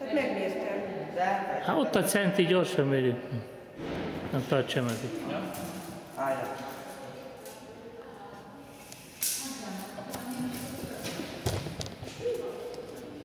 Hát megmértem. Hát ott a centi gyorsan mérjük. Nem tartsa meg. Állj.